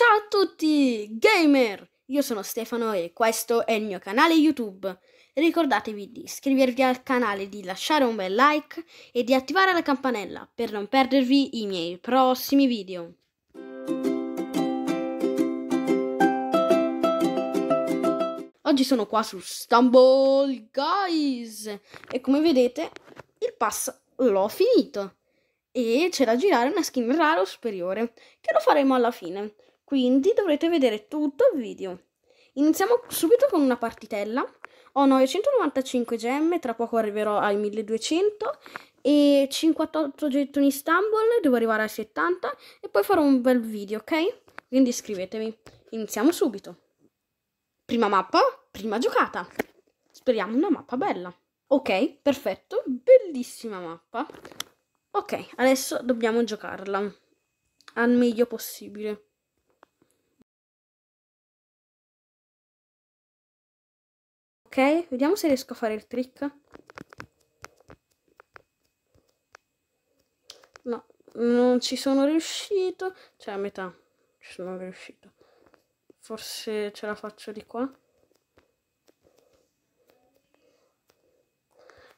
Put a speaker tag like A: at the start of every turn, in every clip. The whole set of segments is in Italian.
A: Ciao a tutti, gamer! Io sono Stefano e questo è il mio canale YouTube. Ricordatevi di iscrivervi al canale, di lasciare un bel like e di attivare la campanella per non perdervi i miei prossimi video. Oggi sono qua su Stumble Guys e come vedete il pass l'ho finito e c'è da girare una skin rara o superiore che lo faremo alla fine quindi dovrete vedere tutto il video. Iniziamo subito con una partitella. Ho 995 gemme tra poco arriverò ai 1200 e 58 gettoni Istanbul devo arrivare ai 70 e poi farò un bel video ok? Quindi iscrivetevi. Iniziamo subito. Prima mappa prima giocata. Speriamo una mappa bella. Ok perfetto. Bellissima mappa. Ok adesso dobbiamo giocarla al meglio possibile ok vediamo se riesco a fare il trick. No non ci sono riuscito. Cioè a metà ci sono riuscito. Forse ce la faccio di qua.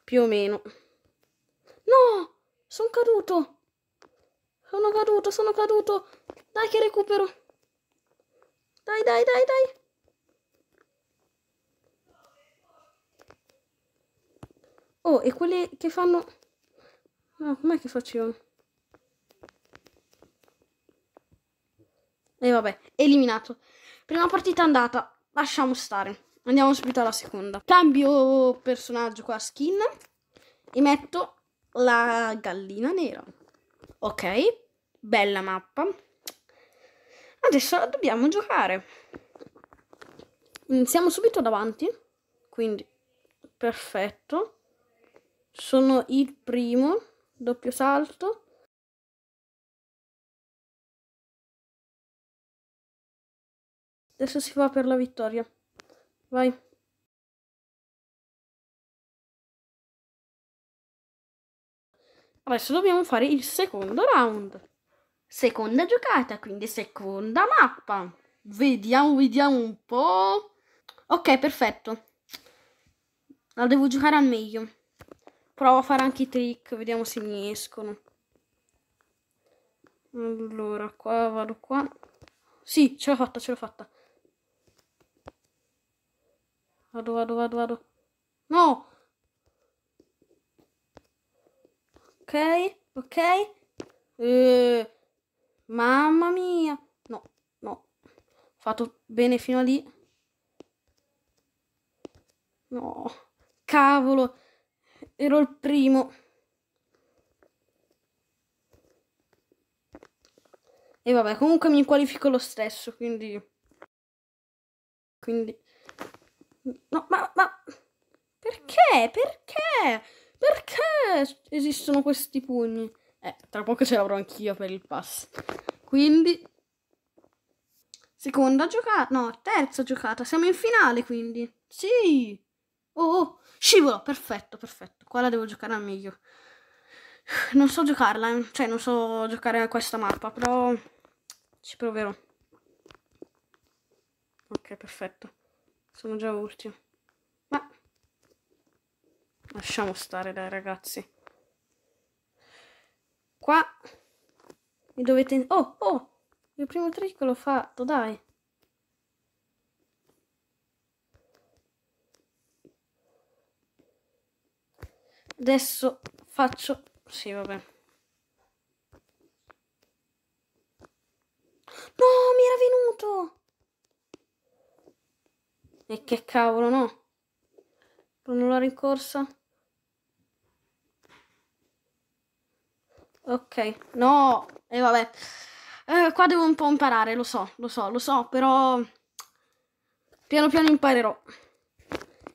A: Più o meno. No sono caduto. Sono caduto sono caduto. Dai che recupero. Dai dai dai dai Oh, e quelli che fanno... No, com'è che facevano? E vabbè, eliminato. Prima partita andata, lasciamo stare. Andiamo subito alla seconda. Cambio personaggio qua, skin. E metto la gallina nera. Ok, bella mappa. Adesso dobbiamo giocare. Iniziamo subito davanti. Quindi, perfetto. Sono il primo, doppio salto. Adesso si va per la vittoria. Vai. Adesso dobbiamo fare il secondo round. Seconda giocata, quindi seconda mappa. Vediamo, vediamo un po'. Ok, perfetto. La devo giocare al meglio. Provo a fare anche i trick, vediamo se mi escono. Allora, qua vado qua. Sì, ce l'ho fatta, ce l'ho fatta. Vado, vado, vado, vado. No! Ok, ok. Eh, mamma mia. No, no. Fatto bene fino a lì. No. Cavolo. Ero il primo. E vabbè, comunque mi qualifico lo stesso, quindi... Quindi... No, ma... ma... Perché? Perché? Perché esistono questi pugni? Eh, tra poco ce l'avrò anch'io per il pass. Quindi... Seconda giocata... No, terza giocata. Siamo in finale, quindi. Sì! Oh, oh. Scivolo, perfetto, perfetto. Qua la devo giocare al meglio. Non so giocarla, eh. cioè non so giocare a questa mappa, però ci proverò. Ok, perfetto. Sono già ultimo. Ma lasciamo stare dai ragazzi. Qua mi dovete... Oh, oh! Il primo trick l'ho fatto, dai. Adesso faccio... Sì, vabbè. No, mi era venuto! E che cavolo, no? Non la rincorsa. Ok, no, e eh, vabbè. Eh, qua devo un po' imparare, lo so, lo so, lo so, però piano piano imparerò.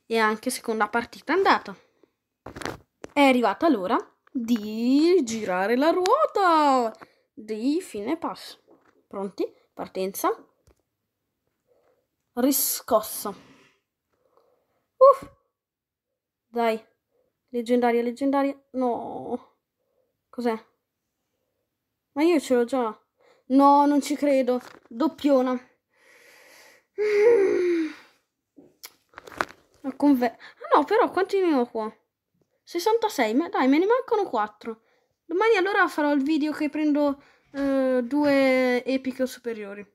A: E anche seconda partita andata. È arrivata l'ora di girare la ruota di fine passo. Pronti? Partenza. Riscossa. Uff. Dai. Leggendaria, leggendaria. No. Cos'è? Ma io ce l'ho già. No, non ci credo. Doppiona. Mm. Conver- ah, no, però ho qua? 66. Ma dai, me ne mancano 4. Domani allora farò il video che prendo uh, due epiche superiori.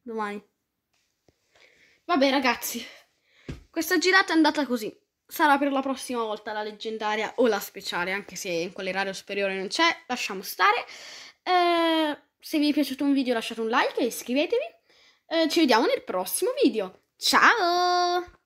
A: Domani. Vabbè, ragazzi. Questa girata è andata così. Sarà per la prossima volta la leggendaria o la speciale, anche se in quelle rare superiore non c'è. Lasciamo stare. Eh, se vi è piaciuto un video lasciate un like e iscrivetevi. Eh, ci vediamo nel prossimo video. Ciao!